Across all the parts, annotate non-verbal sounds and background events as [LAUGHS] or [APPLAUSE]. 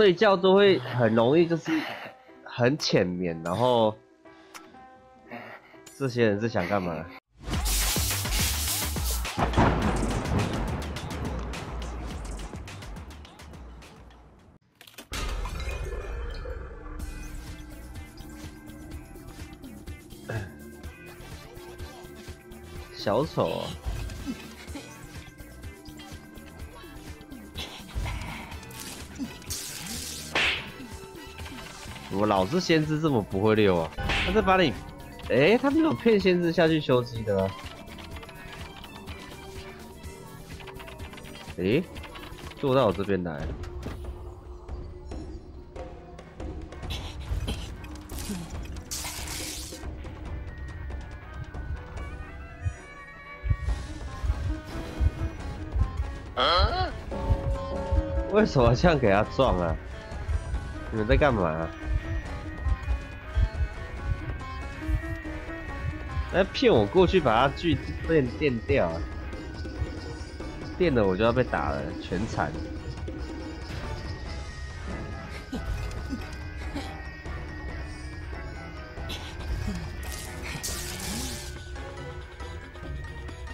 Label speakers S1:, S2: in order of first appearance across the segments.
S1: 睡觉都会 [LAUGHS] 很容易就是很浅眠，然后这些人是想干嘛？[LAUGHS] 小丑。我老是先知这么不会溜啊？他在把你，哎，他没有骗先知下去修机的吗？哎，坐到我这边来。为什么这样给他撞啊？你们在干嘛？来骗我过去把他锯电电掉，电了我就要被打了，全残。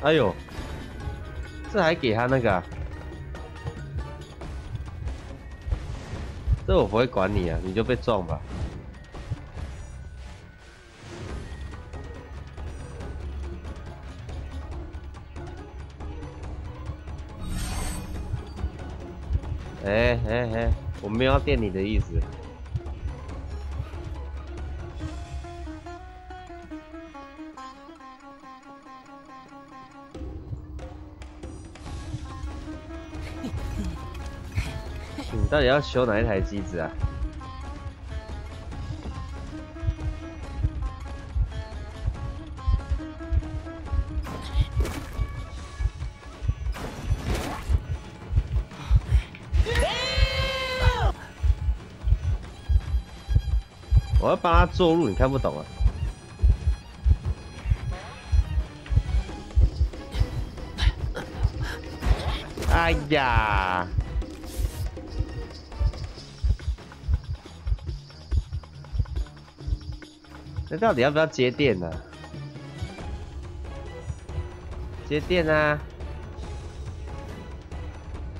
S1: 哎呦，这还给他那个？这我不会管你啊，你就被撞吧。哎哎哎，我没有要电你的意思。[LAUGHS] 你到底要修哪一台机子啊？我要帮他做路，你看不懂啊？哎呀！那到底要不要接电呢？接电啊！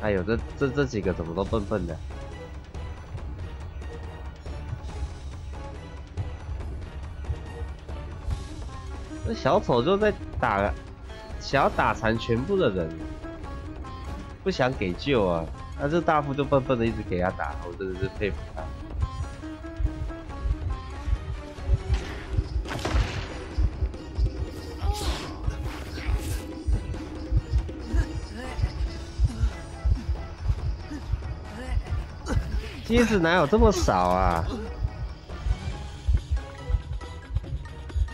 S1: 哎呦，这这这几个怎么都笨笨的？这小丑就在打，想要打残全部的人，不想给救啊！那这大副就笨笨的一直给他打，我真的是佩服他。机子哪有这么少啊？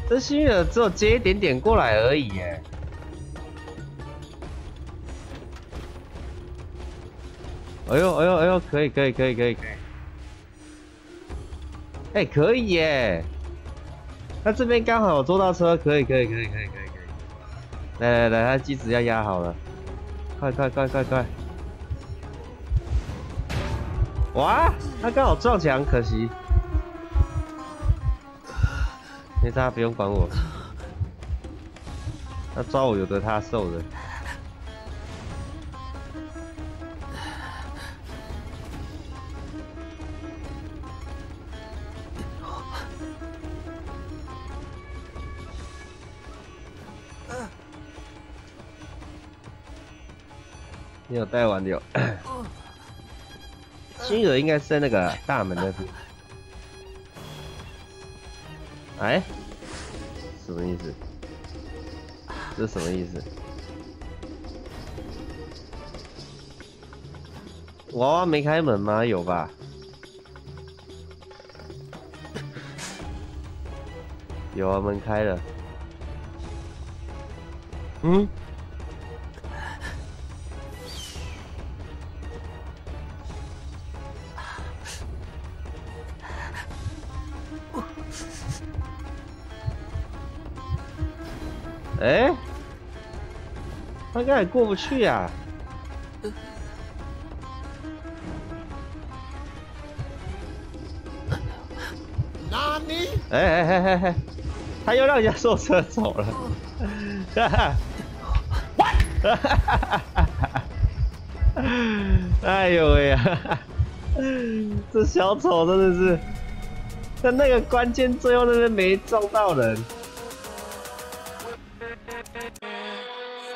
S1: 这幸运儿只有接一点点过来而已耶。哎呦哎呦哎呦，可以可以可以可以可以。哎，可以耶！那这边刚好有坐到车，可以可以可以可以可以可以。来来来，他机子要压好了，快快快快快！哇，他刚好撞墙，可惜。没事，不用管我。他抓我有的他受的。你有带完有？[COUGHS] 金额应该是在那个大门那边。哎，什么意思？这什么意思？娃娃没开门吗？有吧？有啊，门开了。嗯？哎，翻盖过不去呀、啊。哪里？哎哎哎哎哎，他又让人家坐车走了。哈哈，哈哎呦喂呀，这小丑真的是，在那个关键最后那边没撞到人。